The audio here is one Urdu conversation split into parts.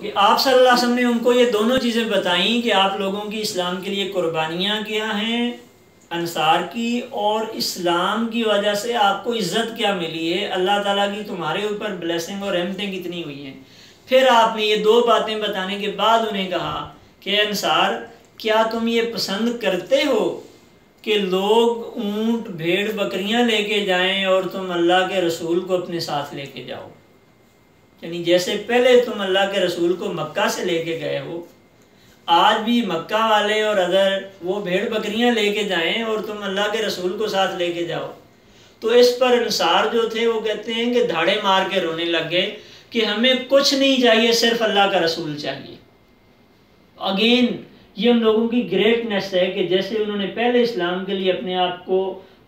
کیونکہ آپ صلی اللہ علیہ وسلم نے ان کو یہ دونوں چیزیں بتائیں کہ آپ لوگوں کی اسلام کے لیے قربانیاں کیا ہیں، انصار کی اور اسلام کی وجہ سے آپ کو عزت کیا ملی ہے؟ اللہ تعالیٰ کی تمہارے اوپر بلیسنگ اور رحمتیں کتنی ہوئی ہیں؟ پھر آپ نے یہ دو باتیں بتانے کے بعد انہیں کہا کہ انصار، کیا تم یہ پسند کرتے ہو کہ لوگ اونٹ، بھیڑ، بکریاں لے کے جائیں اور تم اللہ کے رسول کو اپنے ساتھ لے کے جاؤ؟ یعنی جیسے پہلے تم اللہ کے رسول کو مکہ سے لے کے گئے ہو، آج بھی مکہ والے اور اگر وہ بھیڑ بکریاں لے کے جائیں اور تم اللہ کے رسول کو ساتھ لے کے جاؤ، تو اس پر انصار جو تھے وہ کہتے ہیں کہ دھاڑے مار کے رونے لگ گئے کہ ہمیں کچھ نہیں چاہیے، صرف اللہ کا رسول چاہیے۔ اگین یہ ان لوگوں کی گریٹنیس ہے کہ جیسے انہوں نے پہلے اسلام کے لیے اپنے آپ کو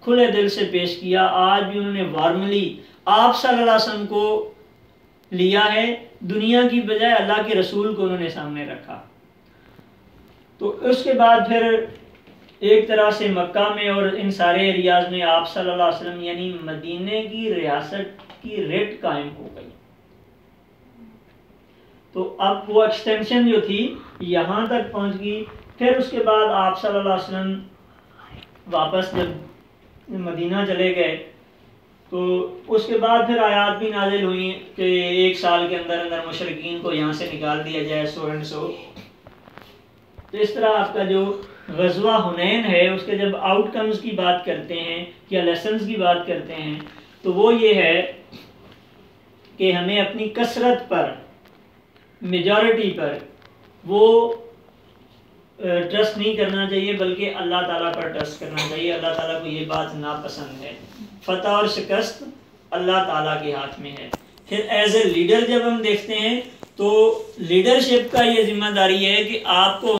کھلے دل سے پیش کیا، آج بھی انہوں نے وارملی آپ صلی اللہ علیہ وسلم کو لیا ہے دنیا کی بجائے اللہ کے رسول کو انہوں نے سامنے رکھا۔ تو اس کے بعد پھر ایک طرح سے مکہ میں اور ان سارے ایریاز میں آپ صلی اللہ علیہ وسلم یعنی مدینہ کی ریاست کی ریٹ قائم ہو گئی۔ تو اب وہ ایکسٹینشن جو تھی یہاں تک پہنچ گئی۔ پھر اس کے بعد آپ صلی اللہ علیہ وسلم واپس جب مدینہ چلے گئے تو اس کے بعد پھر آیات بھی نازل ہوئی کہ ایک سال کے اندر اندر مشرقین کو یہاں سے نکال دیا جائے سو اینڈ سو۔ تو اس طرح آپ کا جو غزوہ ہنین ہے، اس کے جب آؤٹ کمز کی بات کرتے ہیں یا لیسنز کی بات کرتے ہیں، تو وہ یہ ہے کہ ہمیں اپنی کثرت پر میجورٹی پر وہ ٹرسٹ نہیں کرنا چاہیے، بلکہ اللہ تعالیٰ پر ٹرسٹ کرنا چاہیے۔ اللہ تعالیٰ کو یہ بات ناپسند ہے۔ فتح اور شکست اللہ تعالیٰ کے ہاتھ میں ہے۔ پھر ایز اے لیڈر جب ہم دیکھتے ہیں تو لیڈرشپ کا یہ ذمہ داری ہے کہ آپ کو